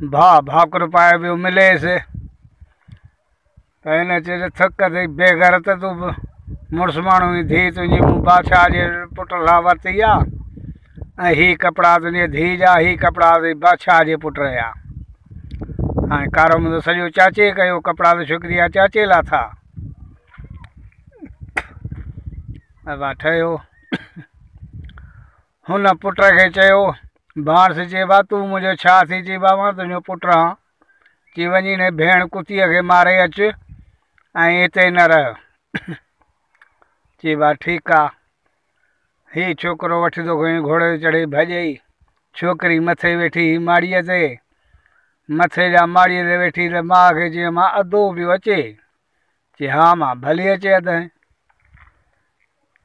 भाउ भाकुर पाए पियो मिलेसि त हिन चयो थक अथई बेघर त तूं मुड़ुसु माण्हू धीउ तुंहिंजी मूं बादशाह जे पुट लाइ वरिती आहे ऐं हीअ कपिड़ा तुंहिंजे धीउ जा हीअ कपिड़ा बादशाह जे पुट जा हाणे कारो मुंहिंजो सॼो चाचे कयो कपिड़ा त छोकिरी जा चाचे लाइ था। अबा ठहियो हुन पुट खे चयो। बाँस चइबा तूं मुंहिंजो छा थी चइबा माँ तुंहिंजो पुटु चई वञी ने भेण कुतीअ खे मारे अचु ऐं हिते न रह। चइबा ठीकु आहे हीउ छोकिरो खईं घोड़े ते चढ़ी भॼई छोकिरी मथे वेठी माड़ीअ ते। मथे जा माड़ीअ ते वेठी त माउ खे चई माँ अधो पियो अचे। चई हा माँ भली अचे अधु।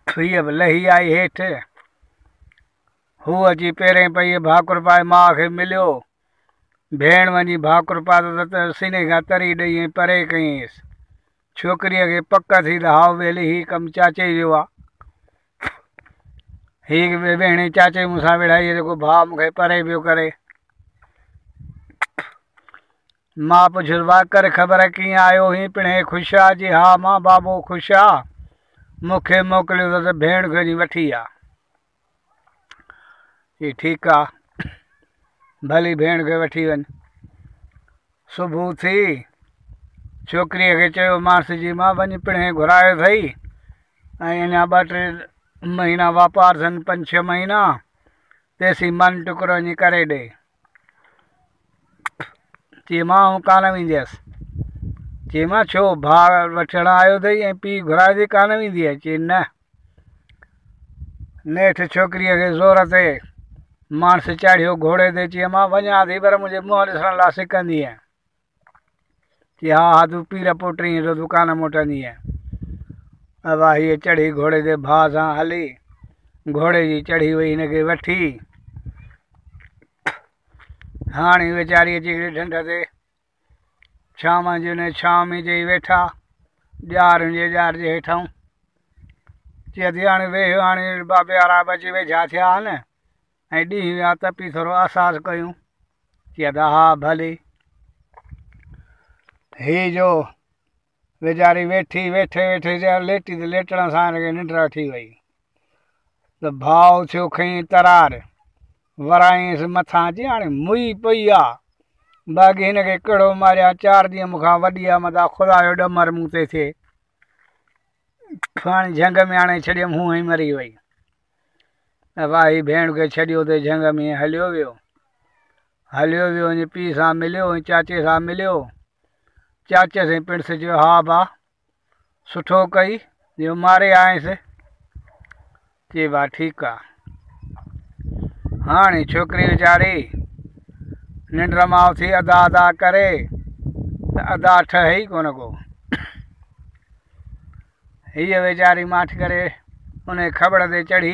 हीअ लही आई हेठि। हू अची पहिरें पई भाकुर पाए माउ खे मिलियो। भेण वञी भाकुर पातो त सीने खां तरी ॾेई परे कयईंसि छोकिरीअ खे पक थी त हाउ वेली हीउ कमु चाचे जो आहे हीअ भेण चाचे मूंसां विढ़ाई जेको भाउ मूंखे परे पियो करे। माँ पुछियुसि वाकर ख़बर कीअं आयो? हीअं पिणे ख़ुशि आहे जी हा, माँ बाबो ख़ुशि आहे मूंखे मोकिलियो अथसि भेण खे वठी आहे चई ठीकु आहे भली भेण खे वठी वञ। सुबुह थी। छोकिरीअ खे चयो मांसि जी, माँ वञी पिणे घुरायो अथई। ऐं अञा महीना वापारु अथनि पंज छह महीना। तेसीं मन टुकड़ो वञी करे कान हुअसि चई, माँ छो, भाउ वठणु आयो पीउ घुराए थी कान आहे? चई, न। नेठि छोकिरीअ खे ज़ोर ते माण्हू चाढ़ियो, घोड़े ते चई माँ वञा थी पर मुंहिंजे मुंहुं ॾिसण लाइ सिकंदी आहे चई हा हा, तूं पीर पुटी जो दुकान मोटंदी आहे अब हीअ चढ़ी घोड़े ते भाउ सां हली। घोड़े जी चढ़ी वई हिनखे वठी। हाणे वीचारी अची करे ढंढ ते। शाम जो न छांव में चई वेठा ॼार जे ॼार जे हेठां चई थी हाणे वेह, हाणे बाबे बची वेझा थिया आहिनि ऐं ॾींहुं विया तपी थोरो असास कयूं त हा हीअ जो वीचारी वेठी, वेठे वेठे लेटी त लेटण सां निंड अची वई। त भाउ थियो खईं तरार, वराईंसि मथां अची हाणे मुई पई आहे बाक़ी हिनखे कहिड़ो मारिया, चारि ॾींहं मूंखां वॾी आहे ख़ुदा जो ॾमर ते थिए। हाणे झंग में हाणे छॾियमि हूअं ई मरी वई। भाई भेण खे छॾियो त झंग में हलियो वियो। हलियो वियो वञी पीउ सां मिलियो चाचे सां मिलियो। चाचे सां पिणस चयो हा भाउ सुठो कई जो मारे आयसि। चई भाउ ठीकु आहे हाणे छोकिरी वीचारी निंड माँ उथी अदा अदा करे अदा ठहे ई कोन को। हीअ वीचारी माठ करे उन खबड़ ते चढ़ी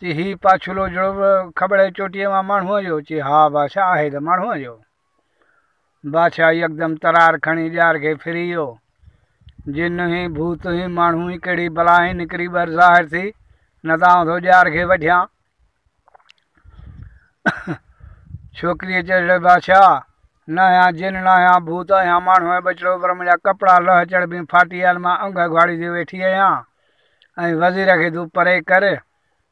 चई हीउ पाछुलो जहिड़ो ख़बर चोटीअ माँ माण्हूअ जो चई हा, बादशाह आहे त माण्हूअ जो बादशाह यकदमि तरार खणी ॼार खे फिरी वियो जिन ई भूत ई माण्हू ई कहिड़ी बला ई निकिरी ॿर ज़ाहिर थी, न त आउं थो ॼार खे वठियाँ बादशाह, न आहियाँ जिन, न आहियाँ भूत आहियाँ माण्हू ऐं बचिड़ो पर मुंहिंजा कपिड़ा लह चढ़ बि फाटी विया माँ अंग घाड़ी ते वेठी आहियाँ ऐं वज़ीर खे तूं परे कर।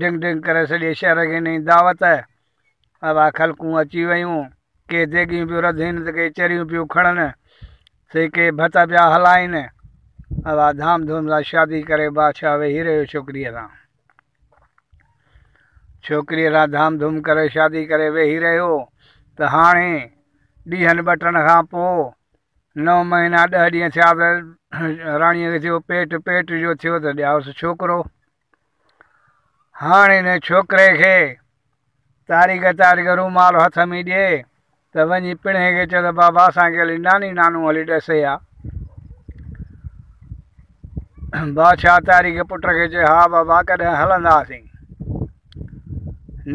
डिंग डिंग करे सॼे शहर खे ॾिनई दावत अबा ख़लकूं अची वियूं, के देगियूं पियूं रधिनि, त के चरियूं पियूं खणनि, से के भत पिया हलाइनि। अवा धाम धूम सां शादी करे बादशाह वेही रहियो छोकिरीअ सां। छोकिरीअ सां धाम धूम करे शादी करे वेही रहियो, त हाणे ॾींहंनि ॿटनि खां पोइ महीना ॾह ॾींहं थिया त राणीअ खे पेट पेट जो थियो त ॼाओसि छोकिरो। छोकिरे खे तारीख़ तारीख़ रूमाल हथ में ॾिए त वञी पिणे खे चयो त बाबा असांखे नानी नानू हली आहे बादशाह तारीख़ पुट खे चयो हा बाबा कॾहिं हलंदासीं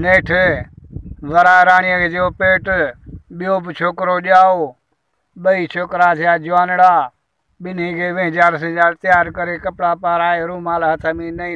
नेठि वरा राणीअ खे चयो पेट बि छोकिरो ॼाओ छोकिरा थिया जवानड़ा ॿिन्ही खे वेझार सिंजार तयारु करे कपिड़ा पाराए रूमाल हथ में ॾेई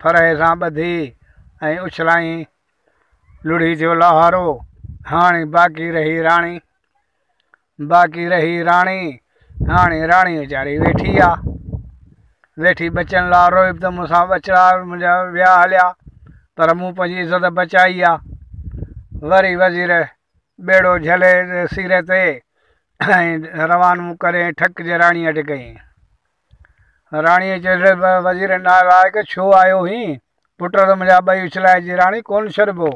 फरह सां ॿधी ऐं उछलाईं। लुड़ी थियो लहारो, हाणे बाक़ी रही राणी। बाक़ी रही राणी, हाणे राणी वीचारी वेठी आहे वेठी बचनि लाइ रोई त मूंसां बचड़ा मुंहिंजा विया हलिया, पर मूं पंहिंजी इज़त बचाई आहे वरी वज़ीर ॿेड़ो झले सिर ते ऐं रवानो करे ठक जे राणीअ वटि कई। राणीअ चयो वज़ीर नालाइक़ छो आयो हुई पुट त मुंहिंजा ॿई उछलाए जी राणी, कोन छॾिबो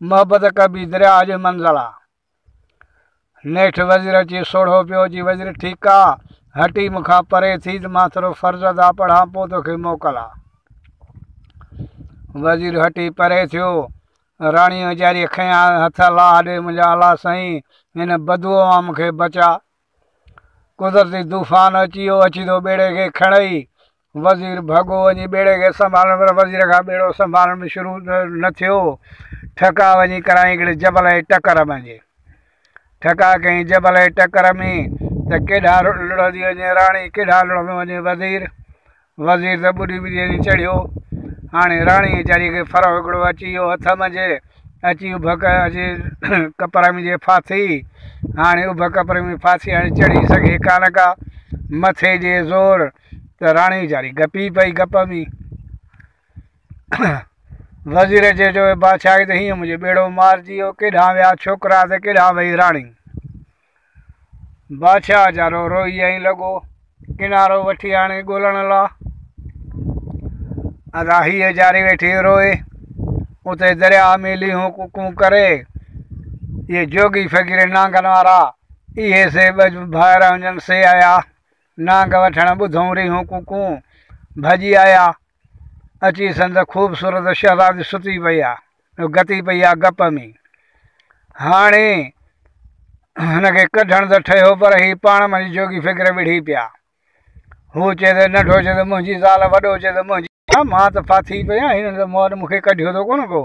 मोहबत कबी दरिया जो मंज़िल। आहे नेठि वज़ीर अची सोढ़ो पियो, जी वज़ीर ठीकु आहे हटी मूंखां परे थी, त माँ थोरो फ़र्ज़ अदा पढ़ां, पोइ तोखे मोकल। आहे वज़ीर हटी परे थियो। राणीअ वीचारी खयां हथ ला ॾे मुंहिंजा अला साईं, हिन बदबूअ माँ मूंखे बचा। कुदरती तूफ़ान अची वियो अची थो ॿेड़े खे खणई वज़ीर भॻो वञी ॿेड़े खे संभालण वज़ीर खां ॿेड़ो संभालण में शुरू न थियो ठका वञी कराई जबल जे टकर मंझि ठका कई जबल जे टकर में त केॾा लुड़ंदी वञे राणी केॾा लुड़ंदो वञे वज़ीर वज़ीर त ॿुॾी ॿुॾी चढ़ियो हाणे राणी वीचारी खे फरो अची वियो हथ मंझि अची उभ अची कपर में फाथी हाणे उभ कपर में फाथी हाणे चढ़ी सघे कान का मथे जे ज़ोर त राणी वीचारी गपी पई गप में। वज़ीर जे चयो बादशाह त हीअं मुंहिंजो ॿेड़ो मारिजी वियो केॾांहुं विया छोकिरा त केॾांहुं वई राणी? बादशाह वीचारो रोई ऐं लॻो, किनारो वठी हाणे ॻोल्हण लाइ। अदा हीअ वीचारी वेठी रोए, उते दरिया में लीहूं कुकूं करे इहे जोगी फ़क़ीर नांगनि वारा इहे से ॿाहिरि वञनि से आया। नांग वठणु ॿुधूं रिहूं कुकूं, भॼी आया। अची संद ख़ूबसूरत शहज़ादी सुती पई आहे गती पई आहे गप में। हाणे हुनखे कढणु त ठहियो, पर हीउ पाण में जोगी फ़िक्र विढ़ी पिया। हू चए त नंढो चए त मुंहिंजी ज़ाल, वॾो चए त मुंहिंजी। माँ त फाथी पिया हिन त मोर मूंखे कढियो त को।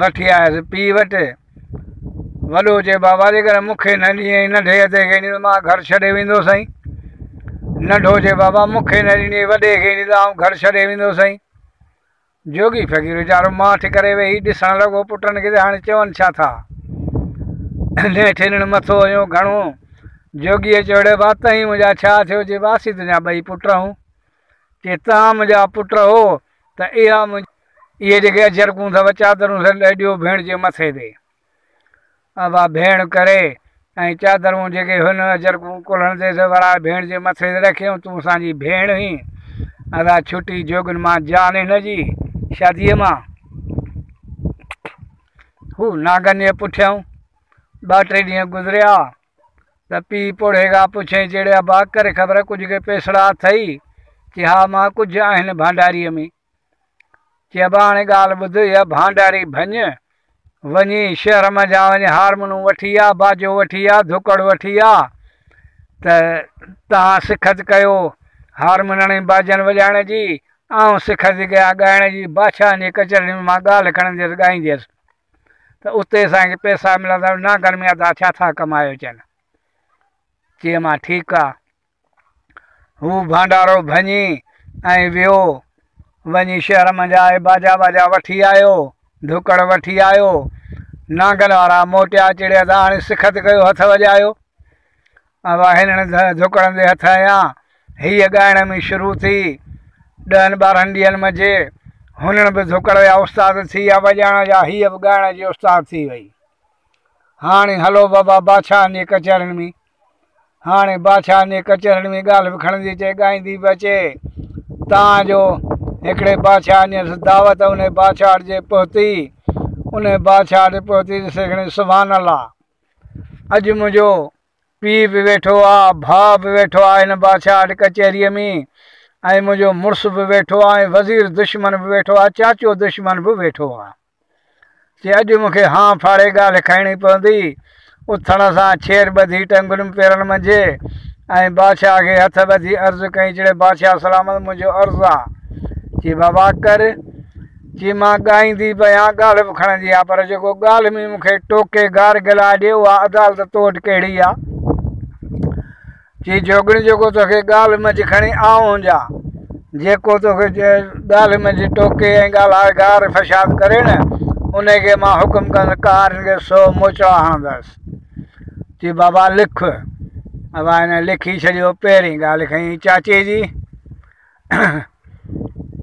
वठी पीउ वटि वॾो चए बाबा जेकर मूंखे न ॾींहं नंढे हथे खे ॾींदो माँ घर छॾे नंढो चए बाबा मूंखे न ॾींदी वॾे खे ॾींदो आउं घर छॾे जोगी फ़क़ीर वीचारो माठि करे वेही ॾिसणु लॻो, पुटनि खे त हाणे चवनि, छा था? नेठि मथो हुयो घणो। जोगीअ चयो बा तई मुंहिंजा छा जे वासी तुंहिंजा ॿई पुट हूँ? चए तव्हां पुट हो, त इहा इहे जेके अजरकूं अथव चादरूं ॾियो भेण जे मथे ते अबा भेण करे चादरूं जेके हुन अजरकूं कुल्हण ते वड़ा भेण जे मथे ते रखियऊं तूं असांजी भेण हुई अदा छुटी जोगनि माँ जान हिन जी, शादीअ माँ। हू नागनि जे पुठियाँ ॿ टे ॾींहं गुज़रिया। त पीउ पोड़े खां पुछे जहिड़े बा करे, ख़बर कुझु के पेसड़ा अथई की हा माँ कुझु आहिनि भांडारीअ में। चइबो हाणे ॻाल्हि ॿुध इहा भांडारी भञ। वञी शहर में जा वञी हारमोनू वठी आ बाजो वठी आ धुकड़ वठी आ त तव्हां सिखत कयो, हारमोन बाजनि वॼाइण जी। ऐं सिखत कया ॻाइण जी। बादशाह जी कचहरी में माँ ॻाल्हि खणंदसि ॻाईंदसि। त उते पैसा मिलंदा न गर्मी आहे छा था कमायो चइनि चई माँ, ठीकु भांडारो भञी ऐं वञी शहर मंझि बाजा बाजा वठी आयो धुकड़ वठी आयो, नांगल मोटिया चिड़िया त हाणे सिखत कयो, हथु वॼायो। हिननि धुकड़नि ते हथ आया, हीअ ॻाइण में शुरू थी। ॾहनि ॿारहंनि ॾींहंनि मंझि हुननि बि धुकड़ जा उस्ताद थी विया वॼाइण जा, हीअ बि ॻाइण जी उस्ताद थी वई। हाणे हलो बाबा बादशाहनि जी कचहरियुनि में। हाणे बादशाहनि जी कचहरियुनि में ॻाल्हि बि खणंदी अचे, ॻाईंदी बि अचे। तव्हांजो हिकिड़े बादशाह दावत उन बादशाह जे पहुती उन बादशाह ॾे पहुती ॾिसे सुभान अला अॼु वेठो आहे भाउ बि वेठो आहे हिन बादशाह कचहरीअ में। ऐं मुंहिंजो मुड़ुसु बि वेठो आहे वज़ीर दुश्मन बि वेठो आहे चाचो दुश्मन बि वेठो आहे चए अॼु मूंखे हा फाड़े ॻाल्हि खणणी पवंदी, उथण सां छेर ॿधी टंगुनि पेरनि मंझि, ऐं बादशाह खे हथ ॿधी अर्ज़ु कई चढ़े बादशाह सलामत मुंहिंजो अर्ज़ु आहे चई बाबा कर। चई माँ ॻाईंदी ॻाल्हि बि खणंदी आहे पर जेको ॻाल्हि में मूंखे टोके गार गिला ॾियो आहे अदालत तोड़ कहिड़ी आहे चई जोगणी जेको तोखे ॻाल्हि मंझि खणी आऊँ हुजां जेको तोखे ॻाल्हि मंझि टोके ऐं ॻाल्हाए गार फ़साद करे न, उनखे माँ हुकुम कंदुसि कार हिनखे सौ मोचड़ा हणंदसि। चई बाबा लिख। बाबा हिन लिखी छॾियो, पहिरीं ॻाल्हि खईं चाचे जी।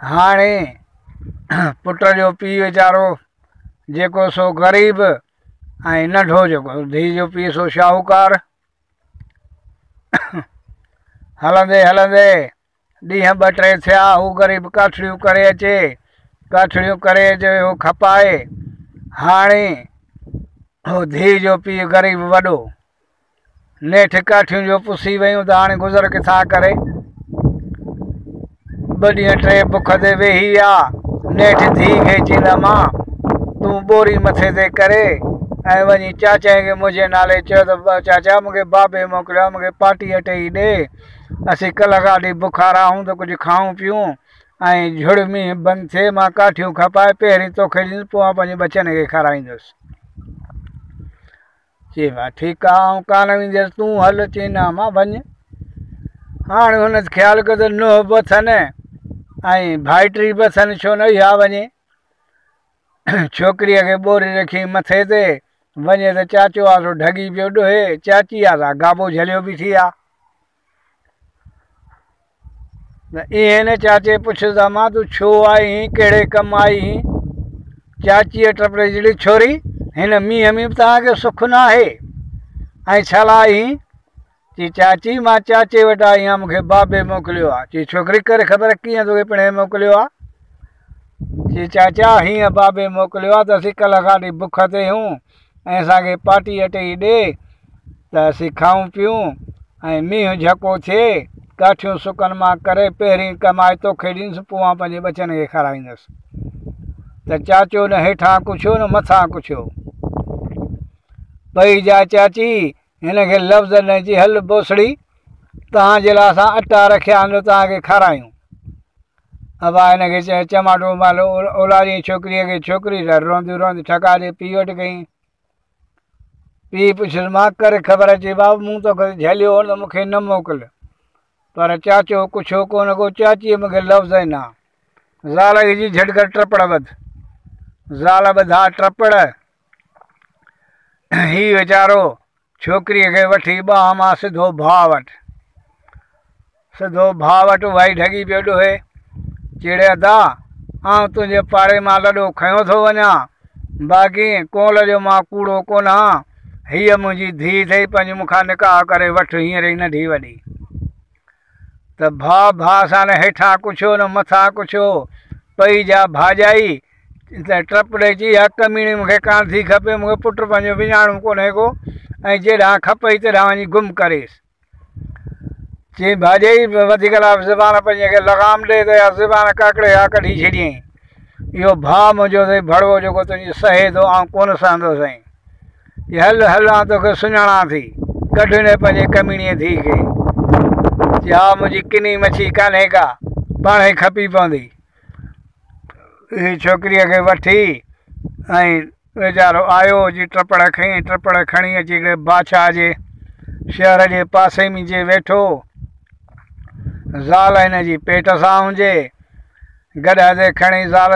हाणे पुट जो पीउ वीचारो, जेको सो ग़रीब ऐं नंढो जेको, धीउ जो पीउ सो शाहूकार। हलंदे हलंदे, ॾींहं ॿ, टे हू ग़रीब काठड़ियूं करे अचे, काठड़ियूं करे खपाए। हो धी जो पीउ ग़रीब वॾो, नेठि काठियूं जो पुसी वियूं त हाणे गुज़र किथां करे? ॾींहं टे बुख ते वेही विया नेठि धीउ खे चईंदा माँ तूं ॿोरी मथे ते करे। ऐं चाचा खे मुंहिंजे नाले चाचा मूंखे बाबे मोकिलियो मूंखे पाटी अटई ॾे। असीं कल्ह खां बुखार आहियूं त कुझु खाऊं पीऊं। ऐं झुड़ मींहुं बंदि थिए माँ काठियूं खपाए, पहिरीं तोखे ॾींदुसि पोइ माँ पंहिंजे बचनि खे खाराईंदुसि। चई माँ ठीकु आहे कान वेंदसि, तूं हल चई, न, माँ वञु। हाणे हुन ख़्यालु कयो त नुंहुं ऐं भाइटी बि अथनि छो न इहा वञे छोकिरीअ खे रखी मथे ते वञे त चाचो आहे ढगी पियो ॾोहे चाची त गाबो झलियो बि थी त न चाचे पुछंदा माँ तूं छो आई हुई कमु आई हुई चाचीअ टपड़े जहिड़ी छोरी हिन मींहं में बि तव्हांखे सुखु न आई चई चाची माँ चाचे वटि आई आहियाँ मूंखे बाबे मोकिलियो आहे चई छोकिरी करे ख़बर कीअं तोखे पिणे मोकिलियो आहे चई चाचा हीअं बाबे मोकिलियो आहे त असीं कल्ह खां ते आहियूं ऐं असांखे पाटी अटई ॾे, त असीं पीऊं। ऐं मींहुं झको थिए, काठियूं सुकनि माँ करे पहिरीं कमाए तोखे ॾींदुसि पोइ माँ पंहिंजे बचनि खे त चाचो न हेठां कुझु न मथां कुझु पई जा चाची हिनखे लफ़्ज़ न जी हल बोसड़ी तव्हांजे लाइ अटा रखिया आहिनि तव्हांखे अबा हिनखे चए चमाटो मालो ओलारी छोकिरीअ खे, छोकिरी रोंदियूं रोंदी ठका ॾे पीउ वटि कई। पीउ पुछियुसि, माँ करे ख़बर अचे, बाबू, मूं तोखे झलियो हो, त मूंखे न मोकिल। पर चाचो कोन, को चाचीअ मूंखे लफ़्ज़ न। ज़ाल जी झटकर टपड़ ॿध ज़ाल ॿधा टपड़। हीउ वीचारो छोकिरीअ खे वठी ॿाह माँ सिधो भाउ वटि सिधो भाउ वटि वाई ढगी पियो ॾोहे चिड़े अदा आउं तुंहिंजे पाड़े माँ लॾो खयों थो वञा। बाक़ी कोल जो माँ कूड़ो कोन हीअ मुंहिंजी धीउ अथई पंहिंजी मूंखां निकाह करे वठि, हींअर ई नंढी वॾी। त भाउ भाउ सां न हेठां न मथां कुझु पई जा भाॼाई, त टप ॾेई चई हा कमीणी मूंखे कान थी खपे, मूंखे पुटु पंहिंजो कोन्हे को। ऐं जेॾां खपई तेॾां वञी गुम करेसि चई भाॼाई वधीक ज़बान पंहिंजे खे लॻाम ॾे त या ज़बान काकड़े हा कढी छॾियईं इहो भाउ मुंहिंजो अथई भड़वो जेको तुंहिंजी सहे थो ऐं कोन सहंदो साईं हल हल आउं तोखे सुञाणा थी कढ पंहिंजे कमीणीअ धीउ खे हा मुंहिंजी किनी मच्छी कान्हे का पाण ई खपी पवंदी हीअ छोकिरीअ खे वठी ऐं वीचारो आयो जी, टपड़ खईं, टपड़ खणी अची बादशाह जे शहर जे पासे में जे वेठो। ज़ाल हिन पेट सां हुजे, गॾ ते ज़ाल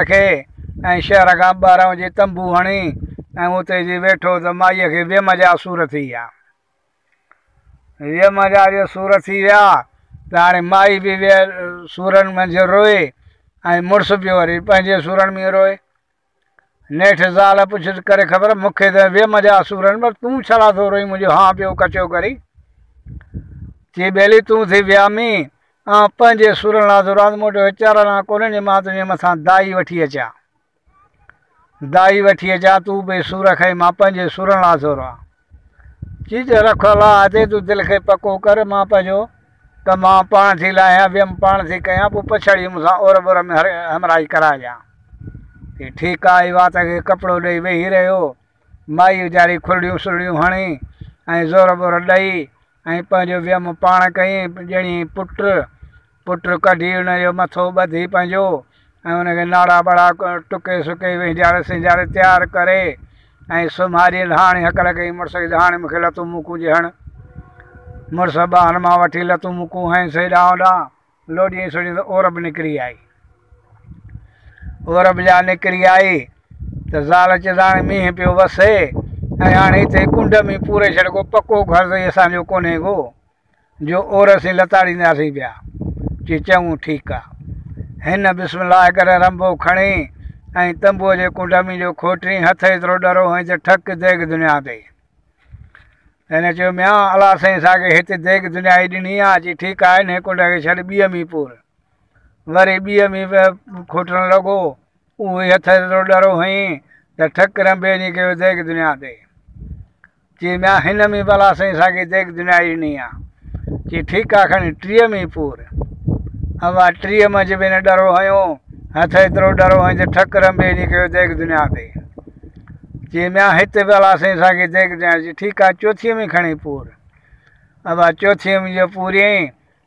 ऐं शहर खां ॿाहिरां जे तंबू हणी, ऐं उते वेठो त माईअ खे वियम जा सूर थी विया। वियम जा जो सूर थी विया, त हाणे माई वियल सूरनि मंझि रोए, ऐं मुड़ुसु बि वरी पंहिंजे में रोए। नेठि ज़ाल पुछियसि करे ख़बर, मूंखे त वियम जा सूरनि, पर तूं छा थो रोई मुंहिंजो हा पियो कचो करी। चई ॿेली तूं थी वियामी ऐं पंहिंजे सूरनि मोटो वीचार कोन्हे माँ तुंहिंजे मथां दाई वठी अचां। दाई वठी अचां, तूं बि सूर खाई माँ पंहिंजे सुरनि लाइ थो चीज़ रखियलु आहे तूं दिलि खे पको कर, माँ पंहिंजो त माँ पाण थी लाहियाँ, वियुमि पाण थी कयां, पोइ पछाड़ी मूंसां ओर बोर में हर हमराई कराइजां की ठीकु आहे इवात खे कपिड़ो ॾेई वेही रहियो माई वीचारी खुरड़ियूं सुरड़ियूं हणी ऐं ज़ोर बोर ॾेई ऐं पंहिंजो वियमि पाण ॼणी पुट पुट कढी हुनजो मथो ॿधी पंहिंजो ऐं नाड़ा बड़ा टुके सुके विझारे सिंजारे तयारु करे ऐं सुम्हारी हाणे हकल कई मुड़ुस खे हाणे मूंखे लतूं मुकूं हण मुड़ुस ॿाहिरि माँ वठी लतूं मुकूं हंई हेॾां होॾां लोॾी सोड़ी त औरब निकिरी आई औरब जा निकिरी आई, त ज़ाल हाणे मींहुं पियो वसे, ऐं हाणे हिते कुंड में पूरे छॾियो पको घर त असांजो कोन्हे को जो ओर से लताड़ींदासीं पिया चई चङो ठीकु आहे हिन बिस्मिलाह करे रंबो खणी, ऐं तंबूअ जे कुंड में जो खोटी हथ एतिरो त ठक देग दुनिया ते। हिन चयो, मिया अलाह साईं असांखे हिते देग दुनिया ई ॾिनी आहे अची ठीकु आहे हिन कुंड खे छॾ ॿीअ पूर। वरी ॿीअ में खोटणु लॻो उहो हथ एतिरो डरो हई त ठक देग दुनिया ते चई माँ हिन में भला साईं असांखे देख दुनिया ॾिनी आहे चई ठीकु आहे खणी टीह में पूर अवा टीह मंझि बि न डरो हयो हथ एतिरो डरो हई त ठक रंबे नी कयो देख दुनिया ते चई माँ हिते भला साईं असांखे देख दुनिया चई ठीकु आहे में खणी पूर अवा चोथीअ में जो पूरियईं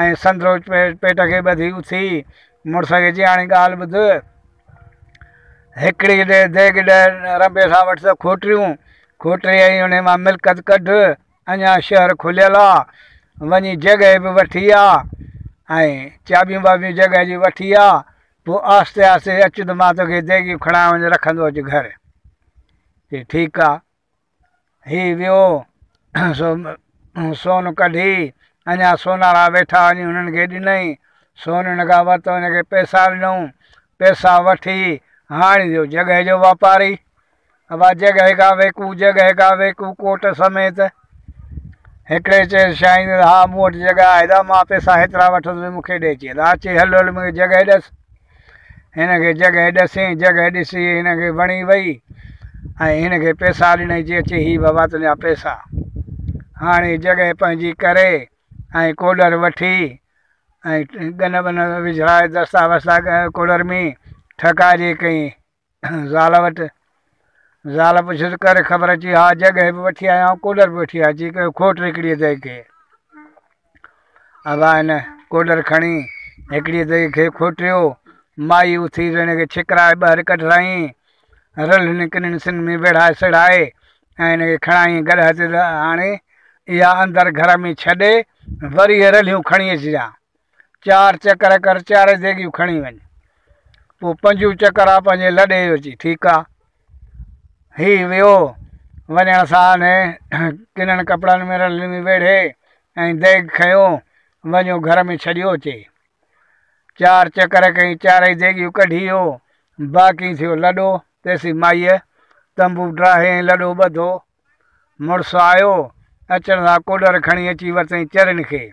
ऐं पेट खे ॿधी उथी मुड़ुस खे चई हाणे ॻाल्हि ॿुध हिकिड़ी देग ॾह रंबे सां वटि त खोटिरियूं। खोटरी आई, उन माँ मिल्कत कढ अञा शहर खुलियल आहे वञी जॻह बि वठी आहे ऐं वाॿियूं जॻह जी वठी आहे पोइ आस्ते आस्ते अचु त माँ तोखे देगियूं खणा वञी रखंदो अचु घर। चई ठीकु सो सोन कढी अञा सोनारा वेठा वञी, हुननि खे ॾिनई। सोन हिन खां वरितो पैसा ॾिनऊं। पैसा वठी हाणे जो जॻह जो वापारी। अब जॻह का वेकू, जॻह का वेकू, कोट समेत। हिकिड़े चए साईं हा, मूं वटि माँ पैसा हेतिरा वठंदुसि मूंखे ॾे हा चई हल हल, मूंखे जॻह ॾियसि हिनखे जॻह ॾिसी जॻह ॾिसी, हिनखे वणी वई। ऐं हिनखे पैसा ॾिनई चई अचे, हीअ बाबा तुंहिंजा पैसा। हाणे जॻह पंहिंजी करे। ऐं कोलर वठी, ऐं गन वन विझाए दस्ता वस्ता कोलर में ठकाजे कई। ज़ाल वटि, ज़ाल पुछियसि, कर ख़बर अची, हा जॻह बि वठी आया कूलर बि वठी आया चई, कयो, खोट हिकिड़ीअ ते खे। अब हिन कूलर खणी, हिकिड़ीअ ते खे खोटियो, माई उथी हिनखे छिकराए ॿाहिरि कढाई रल निकिरनि सिन में वेड़ाए सड़ाए, ऐं हिनखे खणाई, गॾ ते हाणे इहा अंदरि घर में छॾे, वरी रलियूं खणी अचिजांइ चारि चकर कर, चारि देगियूं खणी वञ। पोइ पंजूं चकर आहे पंहिंजे लॾे अची ठीकु आहे हीउ वियो, वञण सां ने में रल में वेड़े ऐं देग खयो, वञो घर में छॾियो अचे। चारि चकर कई, चारई देगियूं कढी वियो बाक़ी थियो लॾो, तेसी माईअ, तंबू ड्राहे लॾो ॿधो। मुड़ुसु आयो अचण सां कोडर खणी अची वरितईं चरनि खे।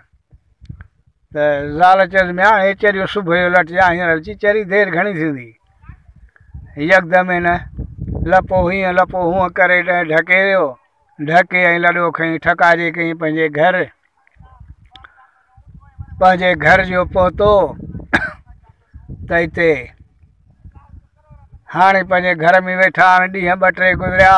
त ज़ाल चयसि में हाणे चरियो सुबुह जो लट जा, हींअर अची चरी देरि घणी थींदी। यकदमि हिन लपो हीअं, लपो हूअं करे ढके वियो। ढके ऐं लॾो खईं ठकाजे कईं पंहिंजे घर। पंहिंजे घर जो पहुतो। त हिते हाणे पंहिंजे घर में वेठा हाणे ॾींहं ॿ टे गुज़रिया।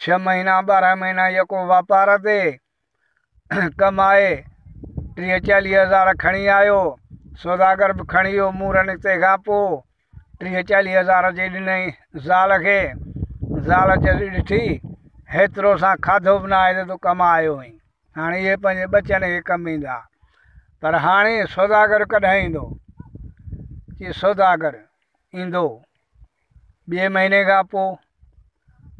छह महीना ॿारहं महीना यको वापार ते कमाए टीह चालीह हज़ार खणी आयो। सौदागर बि खणी वियो मूरनि तंहिंखां पोइ हज़ार जे ॾिनई ज़ाल खे। ज़ाल चई ॾिठी, हेतिरो खाधो बि न आहे त तूं कमायो हुई। हाणे इहे पंहिंजे ॿचनि खे कमु पर हाणे सौदागर कॾहिं ईंदो? सौदागर ईंदो? ॿिए महीने खां पोइ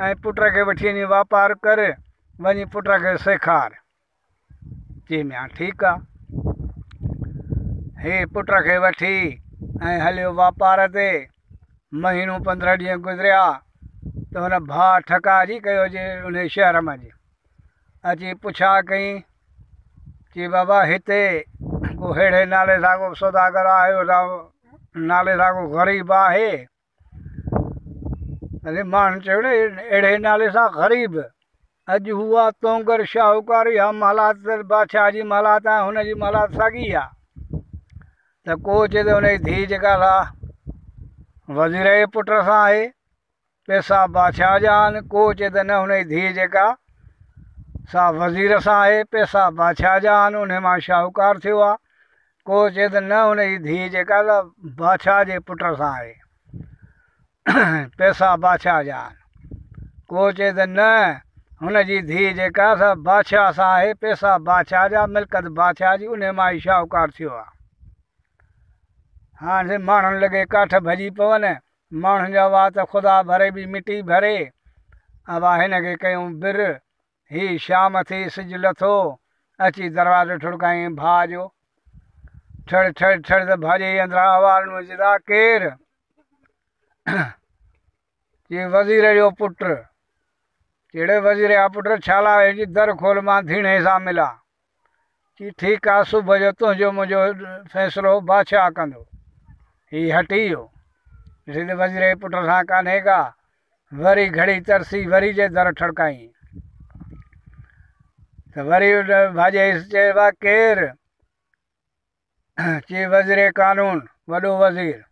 ऐं पुट खे वठी वञी वापारु कर, वञी पुट खे सेखार। चई मिया, ठीकु आहे हे पुट खे वठी ऐं हलियो वापार ते। महीनो पंद्रहं ॾींहं गुज़रिया, त हुन भाउ ठकाजी कयो जे उन शहर में जी। अची पुछा कई, चई, बाबा, हिते को अहिड़े नाले सां को सौदागर आयो नाले सां को ग़रीब आहे? अरे माण्हू चयो अहिड़े नाले सां ग़रीब अॼु हुआ तोंगर शाहूकार या मालात बादशाह जी मालात आहे हुनजी मालात साॻी आहे त को चए थो हुनजी धीउ जेका सा वज़ीर जे पुट सां आहे पैसा बादशाह जा को चए त न हुनजी धीउ जेका सा वज़ीर सां आहे पैसा बादशाह जा उन माँ शाहूकार थियो आहे को चए त न हुनजी धीउ जेका बादशाह जे पुट सां आहे पैसा बादशाह जा को चए त न हुनजी धीउ जेका सा बादशाह सां आहे, पैसा बादशाह जा, मिल्कत बादशाह जी उन माँ ई शाहूकार थियो आहे हाणे माण्हुनि लॻे काठ भॼी पवनि, माण्हुनि जा वाह ख़ुदा भरे बि मिटी भरे। अवा हिन खे कयूं बिर, ही शाम थी सिज लथो, अची दरवाज़ो ठुड़काई भाउ जो ठड़ ठड़ ठड़ त आवाज़ केरु वज़ीर जो पुट कहिड़े वज़ीर जा पुट, छाला जी दर खोल माँ धीणे सां मिला। चई ठीकु आहे सुबुह जो तुंहिंजो मुंहिंजो फ़ैसिलो बादशाह कंदो। हीउ हटी वियो। ॾिसी पुट सां कान्हे का, वरी घड़ी तरसी, वरी जे दर ठड़काई। त वरी भाॼे चयो आहे केरु? वज़ीर कानून, वॾो वज़ीर।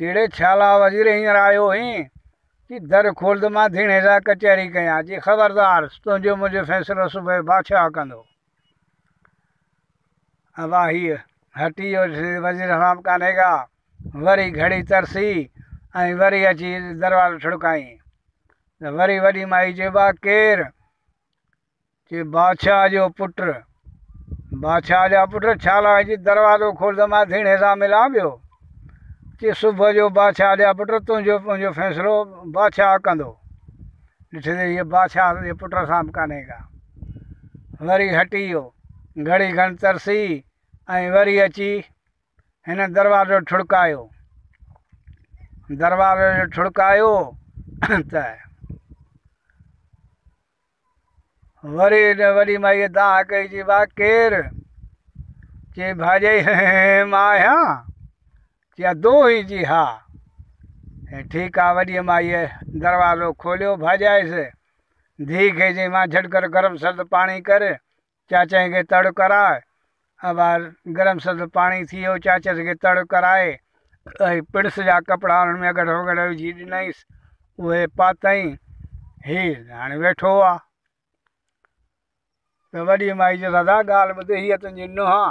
कहिड़े छाला वज़ीर हींअर आयो हुई की दर खोल माँ धीणे सां कचहरी कयां जी ख़बरदार तुंहिंजो मुंहिंजो फ़ैसिलो सुबुह बादशाह कंदो वाह हीअ हटी वियो वज़ीर सां कान्हे वरी घड़ी तरसी ऐं वरी अची दरवाज़ो छिड़काई त वरी माई आहे केरु चई बादशाह जो पुटु बादशाह जा पुट छाला जी दरवाज़ो खोल माँ धीणे सां मिलां पियो कि सुबुह जो बादशाह ॾिया पुट तुंहिंजो पंहिंजो फ़ैसिलो बादशाह कंदो। ॾिठे त बादशाह जे पुट सां बि कान्हे का। वरी हटी वियो। घड़ी खनि तरसी ऐं वरी अची हिन दरवाज़ो ठुड़कायो। दरवाज़ो ठुड़कायो त वरी वरी माईअ दाह कई चई बा केरु चई भाॼई माँ या दो ही जी? हा। ठीकु आहे वॾीअ माईअ दरवाज़ो खोलियो भाॼाइसि धीउ खे चई माँ झटि गरम सर्द पाणी कर चाचाई खे तड़ कराए। अब गरम सर्द पाणी थी वियो चाचस खे तड़ कराए। पिड़स जा कपिड़ा हुननि में अगरि वगड़ विझी ॾिनईसि उहे पातई। हीउ हाणे वेठो आहे त वॾी माई चयो दादा ॻाल्हि ॿुधे हीअ तुंहिंजी नुंहुं।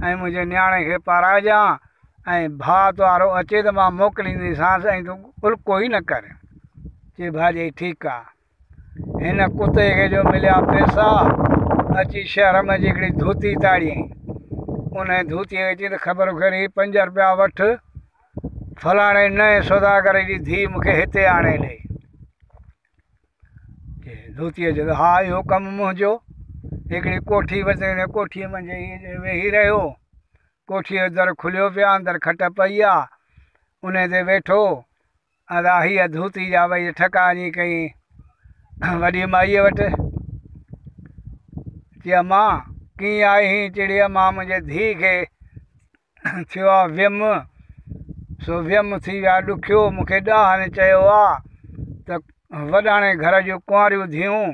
मुंहिंजे नियाणे खे पाराइजांइ ऐं भाउ वारो अचे त माँ मोकिलींदीसांसि, ऐं तूं उल्को ई न कर। चई भाॼी, ठीकु आहे हिन कुते जो मिलिया पैसा, अची शहर में हिकिड़ी धोती ताड़ियईं। उन धोतीअ खे त ख़बर करे पंज रुपया वठि। फलाणे नए सौदागर जी धीउ मूंखे हिते आणे ॾे। धोतीअ जो हा, इहो कमु हिकिड़ी कोठी वरिते कोठीअ मंझि वेही रहियो। कोठीअ दर खुलियो पियो, अंदरि खट पई आहे उन वेठो अदा हीअ धूती जा भई ठकानी कई। वॾी माईअ वटि चयो माँ कीअं आई चिड़िया माँ मुंहिंजे धीउ खे थियो सो वियम थी वियो आहे ॾुखियो। मूंखे ॾाहनि घर जूं कुंवारियूं धीअरूं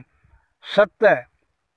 सत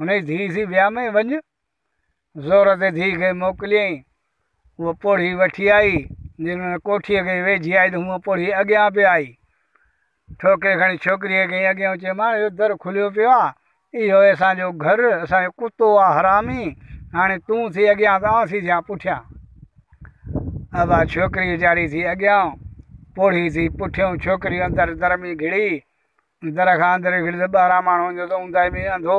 हुनजी धीउ थी विया में वञु। ज़ोर ते धीउ खे मोकिलियईं। उहा पोड़ी वठी आई जिन कोठीअ खे वेझी आई त हूअं पोड़ी पिए आई। ठोके खणी छोकिरीअ खे अॻियाँ चयो, माँ इहो दर खुलियो पियो आहे इहो असांजो घरु, असांजो कुतो आहे हरामी। हाणे तूं थी अॻियाँ त आउं थी पुठियाँ। अबा छोकिरी वीचारी थी अॻियाँ। पोड़ी थी पुठियों, छोकिरी अंदरि दर में घिड़ी। दर खां अंदरि घिड़ी त ॿारहं माण्हू हूंदो त ऊंदाई में अंधो।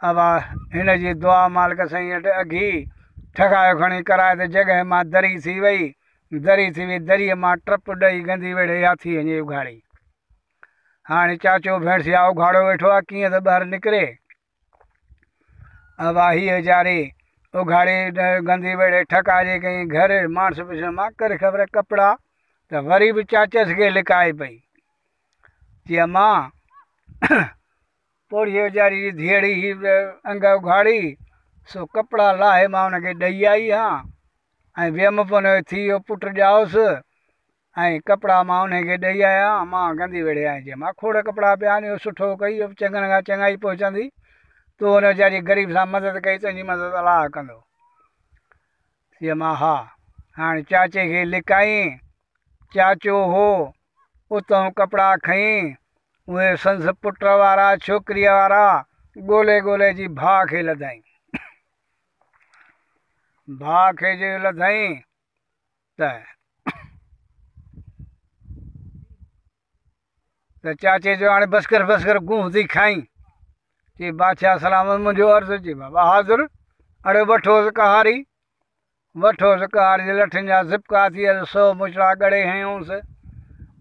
अब जी दुआ मालिक वटि अघी। ठगायो खणी कराए त जॻहि माँ दरी थी वई। दरी थी वई, दरीअ माँ टप ॾेई गंदी वेड़े याथी वञे उघाड़ी। हाणे चाचो भेणसिया उघाड़ो वेठो आहे कीअं त ॿाहिरि निकिरे। अब हीअ वीचारी उघाड़ी गंदी वेड़े ठकाजे कई घर माण्हू पुछियो माँ ख़बर कपिड़ा, त वरी बि चाचस खे लिकाए पई। चई माँ पोड़ीअ वीचारी जी धीअड़ी ही अंग उघाड़ी, सो कपिड़ा लाहे माँ हुनखे ॾेई आई हा। ऐं वियम पोइ हुनजो थी वियो पुटु ॼाओसि, ऐं कपिड़ा माँ हुनखे ॾेई आहियाँ माँ गंदी वेड़े आहियाँ चई माँ खोड़ कपिड़ा पिया आहिनि सुठो कई चङनि खां चङाई पहुचंदी। तूं हुन वीचारी ग़रीब सां मदद कई तुंहिंजी मदद अलाह कंदो। चई माँ, हा, हाणे चाचे खे लिकाई, चाचो हो, उतां कपिड़ा खईं उहे संस पुट वारा छोकिरीअ वारा ॻोल्हे ॻोल्हे जी भाउ खे लधाई भाउ खे जे लधाई त त चाचे जो हाणे बसकर बसकर गुंह थी खाई। चई, बादशाह सलामत, मुंहिंजो अर्ज़ु चई, बाबा हाज़ुर, अड़े वठोसि कहारी वठोसि कहारी जे लठनि जा ज़िपका थी सौ मुछड़ा ॻड़े हयूंसि।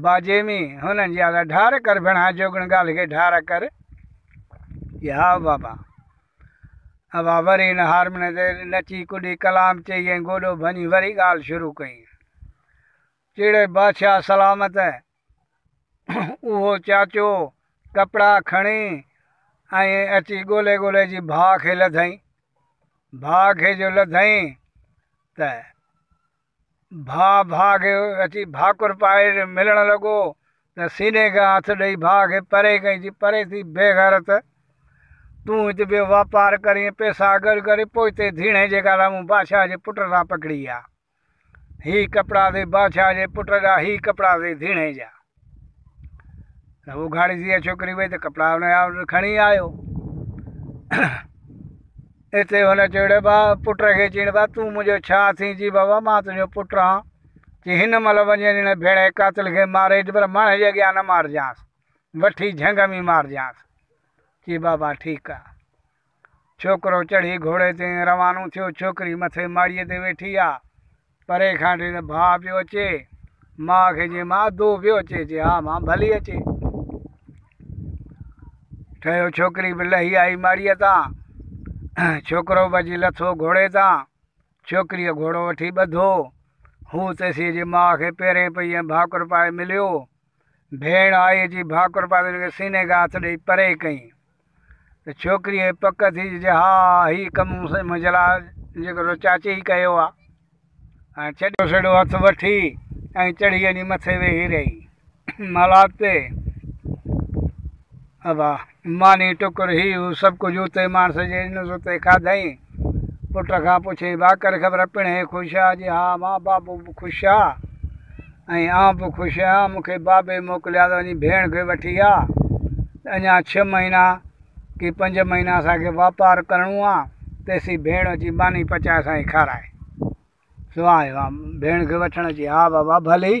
बाजे में, हुननि जी ढार कर भेण हा जोगण ॻाल्हि खे ढार कर। हा बाबा। अबा वरी हिन हारमोनियम ते नची कुॾी कलाम चई ऐं गोॾो भञी वरी ॻाल्हि शुरू कई। चिड़े बादशाह सलामत उहो चाचो, कपिड़ा खणी, ऐं अची ॻोल्हे ॻोल्हे जी भाउ खे लधई। भाउ खे जो लधई, त भाउ खे अची भाकुर पाए मिलणु लॻो त सीने खां हथु ॾेई भाउ परे कई जी परे थी बेगरत तूं। हिते ॿियो वापारु करी पैसा गॾु करे पोइ हिते धीणे जेका मूं बादशाह जे पुट सां पकड़ी आहे हीअ कपिड़ा अथई बादशाह जे पुट जा हीअ कपिड़ा अथई धीणे जा। त उघाड़ी थी छोकिरी वई त कपिड़ा हुनजा खणी आयो। हिते हुन चयो बा पुट खे चई बा, तूं मुंहिंजो छा थी जी बाबा, माँ तुंहिंजो पुटु आहियाँ चई हिन महिल वञे हिन भेण कातिल खे मारे पर माणे जे अॻियाँ न मारजांइ वठी झंग में मारजांइ चई बाबा ठीकु आहे छोकिरो चढ़ी घोड़े ते रवानो थियो, छोकिरी मथे माड़ीअ ते वेठी आहे परे खां वठी भाउ पियो अचे माउ खे चई माँ दो पियो अचे चई हा, माँ भली अचे। ठहियो छोकिरी बि लही आई माड़ीअ तां। छोकिरो भॼी लथो घोड़े तां छोकिरीअ घोड़ो वठी ॿधो हू चएसि जे माउ खे पहिरें पई ऐं भाकुर पाए मिलियो भेण आई जी भाकुर पाए सीने खां हथु ॾेई परे कई त छोकिरीअ पक थी जे हा हीउ कमु मुंहिंजे लाइ जेको चाची कयो आहे ऐं छॾियो चढ़ी वञी मथे वेही रही मालात अबा, मानी टुकुर ही हू सभु कुझु उते जे इन उते खाधई पुट खां पुछे भाकर ख़बर पिणे, ख़ुशि आहे जी हा, माँ बाबू बि ख़ुशि आहे ऐं आउं बि ख़ुशि आहियाँ मूंखे बाबे मोकिलिया त वञी भेण खे वठी आहे छह महीना की पंज महीना असांखे वापारु करिणो आहे तेसी भेण अची मानी पचाए असांखे खाराए। सो आयो आहे भेण खे वठण अची हा बाबा, भली।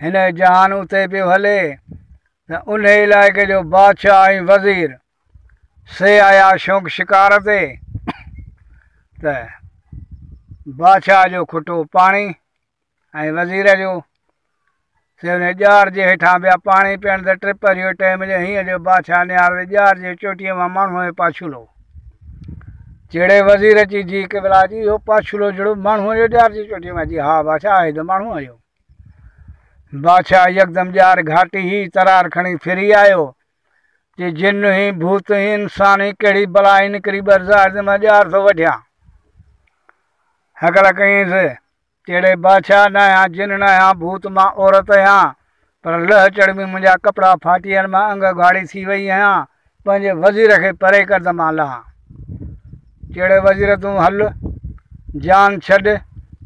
हिन जहान उते पियो हले, त उन इलाइक़े जो बादशाह वज़ीर से आया शौक़ु शिकार ते। बादशाह जो खुटो पाणी ऐं वज़ीर जो, से हुन ॼार जे हेठां पिया पाणी पीअण त ट्रिप जो टाइम जो हीअं जो बादशाह निहारे ॼार जे चोटीअ माँ माण्हूअ जो पाछुलो। जहिड़े वज़ीर अची जी के भला जी इहो पाछुलो जहिड़ो माण्हूअ जो ॼार जी चोटीअ माँ, जी हा, बादशाह आहे त माण्हूअ जो बादशाह यकदमि ॼार घाटी ई तरार खणी फिरी आयो। जे जिन ई भूत ई इंसान ई कहिड़ी बलाई निकिरी बरसार ते माँ ॼार थो वढियाँ। हकल कहिड़े बादशाह न आहियाँ जिन न आहियाँ भूत माँ, औरत आहियाँ पर लह चढ़ में मुंहिंजा कपिड़ा फाटी आहिनि अंग ॻाढ़ी थी वई आहियाँ पंहिंजे वज़ीर खे परे कर त माँ वज़ीर तूं हल, जान छॾ,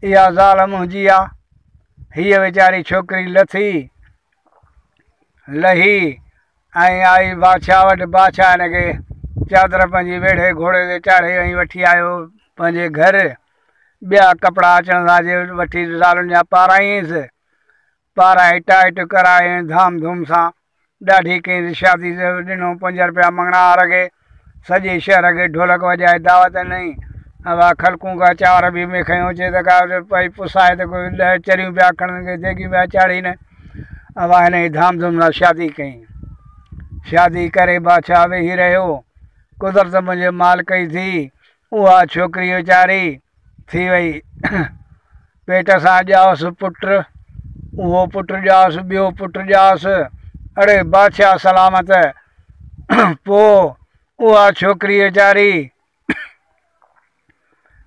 इहा ज़ाल मुंहिंजी आहे हीअ वीचारी छोकिरी लथी। लही ऐं आई बादशाह वटि, बादशाह हिनखे चादर पंहिंजी वेड़े घोड़े ते चाढ़े ऐं वठी आयो पंहिंजे घर। ॿिया कपिड़ा अचण था जे वठी ज़ालुनि जा पाराईंसि पाराए टाइट कराए धाम धूम सां ॾाढी कई शादी ॾिनो। पंज रुपया मंगणा वार खे, सॼे शहर खे ढोलक वॼाए दावत ॾिनई हवा खलकूं का चांवर बि में खयूं अचे त का भई पुसाए त कोई चरियूं पिया खणनि देगियूं पिया चाढ़ीनि हवा हिन जी धाम धूम सां शादी कई शादी करे, बादशाह वेही रहियो कुदरत मुंहिंजे माल कई थी, उहा छोकिरी वीचारी थी वई पेट सां ॼावसि पुट उहो पुटु ॼावसि ॿियो पुटु ॼावसि अड़े, बादशाह सलामत। पोइ उहा छोकिरी वीचारी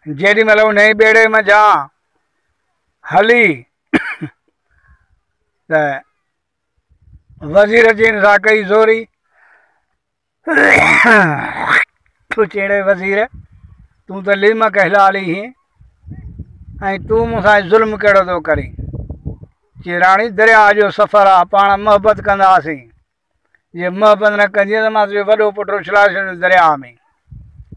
जेॾी महिल उन ई ॿेड़े मझां हली, त वज़ीर जी सां ज़ोरी, तूं चेड़े वज़ीर, तूं त लिम कहलाली हीं ऐं तूं मूंसां ज़ुल्म कहिड़ो थो करीं? चई राणी दरिया जो सफ़र आहे, पाण मोहबत कंदासीं। जे मोहबत न कंदीअ त माँ तुंहिंजो वॾो पुटु दरिया में।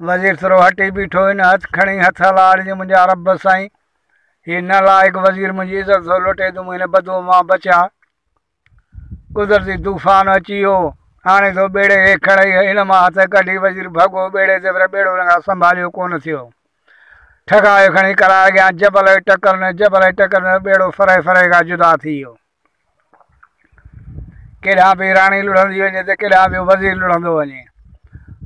वज़ीर थोरो हटी बीठो हिन हथु खणी, हथ लाड़ मुंहिंजा रब साईं। हीअ न लाइक़ु वज़ीर मुंहिंजी इज़त थो लुटे तूं हिन बदो माँ बचा कुदरती तूफ़ान अची वियो। हाणे थो ॿेड़े हे खड़ाई हिन माँ हथ कढी वज़ीर भॻो ॿेड़े ते पर ॿेड़ो हुन खां संभालियो कोन थियो। ठकायो खणी जबल टकर न जबल टकर न ॿेड़ो फरे फरे खां जुदा थी वियो। केॾांहुं बि राणी लुड़ंदी वञे त केॾांहुं बि वज़ीर लुड़ंदो वञे।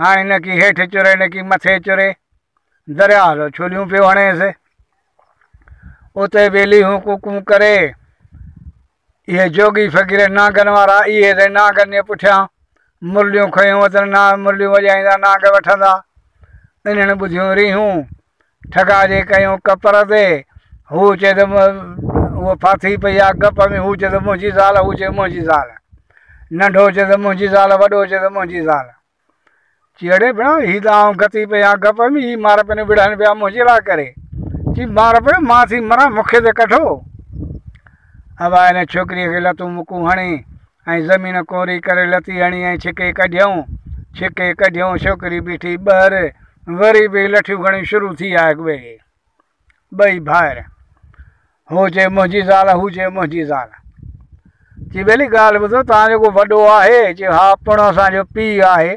हाणे न की हेठि चुरे न की मथे चुरे। दरिया हलो छोलियूं पियो हणेसि उते वेली हूँ कुकूं करे। इहे जोगी फ़क़ीर नागनि वारा, इहे त नागनि जे पुठियाँ। मुरलियूं खयूं अथनि ना, मुरलियूं वॼाईंदा नाग वठंदा। इन्हनि ॿुधियूं रीहूं। ठगा जे कयूं कपर ते। हू चए त उहो फाथी पई आहे गप में हू चए त मुंहिंजी ज़ाल, हू चए मुंहिंजी ज़ाल। नंढो चए त मुंहिंजी ज़ाल, वॾो चए त मुंहिंजी ज़ाल। भेण हीअ त आउं गती पई आहे गप में हीअ मार विढ़नि पिया मुंहिंजे लाइ करे। चई मार पे माँ थी मरां मूंखे त कढो अबा हिन छोकिरीअ खे लतूं मुकूं हणी ऐं ज़मीन कोरी करे लती हणी ऐं छिके कढियऊं छिके कढियऊं छोकिरी बीठी ॿाहिरि वरी बि लठियूं खणी शुरू थी आहे हिकु ॿिए खे ॿई भाइर हू चए मुंहिंजी ज़ाल, हू चए मुंहिंजी ज़ाल। चई भली ॻाल्हि ॿुधो तव्हां जेको वॾो आहे चए हा पुण असांजो पीउ आहे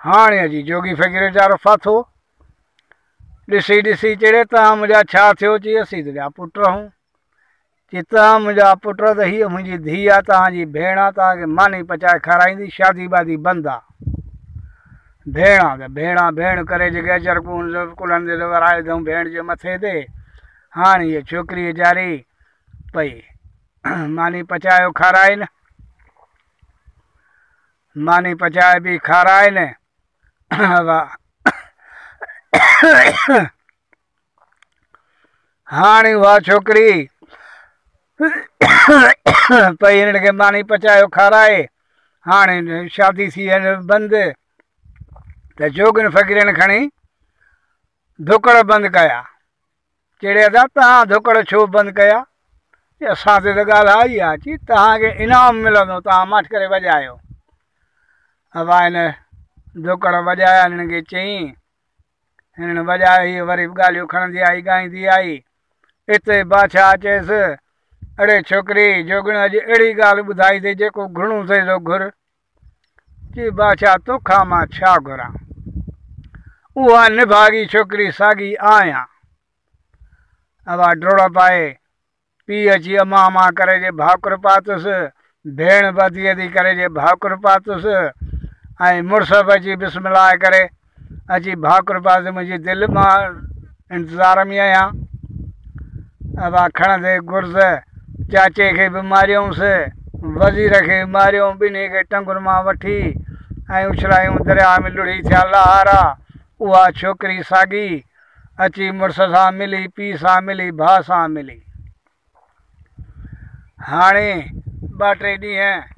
हाणे अची जोगी फ़क़ीर वीचारो फाथो ॾिसी ॾिसी चढ़े तव्हां मुंहिंजा छा थियो चई असीं तुंहिंजा पुट आहियूं चई तव्हां मुंहिंजा पुट त हीअ मुंहिंजी धीउ आहे, तव्हांजी भेण आहे, तव्हांखे मानी पचाए खाराईंदी, शादी वादी बंदि आहे। भेण आहे भेण आहे, भेण करे जेके भेण जे मथे ते। हाणे हीअ छोकिरी वीचारी पई मानी पचायो खाराइनि। मानी पचाए बि खाराइनि। हाणे उहा छोकिरी। पई हिन खे मानी पचायो, खाराए। हाणे शादी थी बंदि। त जोगिन फ़क़ीरनि धुकड़ बंदि कया। चढ़िया था तव्हां धुकड़ छो बंदि कया? असां ते त आई आहे अची तव्हांखे इनाम मिलंदो, तव्हां मट करे वॼायो। हवा हिन धुकड़ वॼाया हिननि खे चयईं हिननि वरी ॻाल्हियूं खणंदी आई, ॻाईंदी आई। हिते बादशाह चयसि अड़े छोकिरी, जोगिण अॼु अहिड़ी ॻाल्हि ॿुधाई अथई जेको घुणो थिए थो घुर। चई, बादशाह, तोखां माँ छा घुरां? उहा निभागी छोकिरी साॻी आहियाँ। हवा डोड़ पाए, पीउ अची अमा अमा करे जे भाकुर पातुसि, भेण बधीअ थी करे जे भाकुर पातुसि। ऐं मुड़ुस बि अची बिस्मिलाए करे। अची भाकुर पातुसि मुंहिंजी दिलि माँ इंतज़ार में आहियाँ। हवा खणंदे घुर्स चाचे खे बि मारियऊंसि वज़ीर खे मारियऊं ॿिन्ही खे टंगुनि माँ वठी ऐं दरिया में लुड़ी थिया लहारा। उहा छोकिरी साॻी, अची मुड़ुस सां मिली, पीउ सां मिली, भाउ सां मिली। हाणे ॿ टे ॾींहं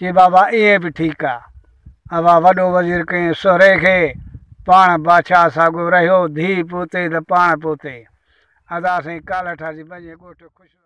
चई बाबा, ये बि ठीकु आहे अवा वॾो वज़ीर कयईं सोरे खे, पाण बादशाह साॻियो रहियो, धीउ पोते त पाण पोते। अदा साईं काल ठासी पंहिंजे ॻोठु ख़ुशि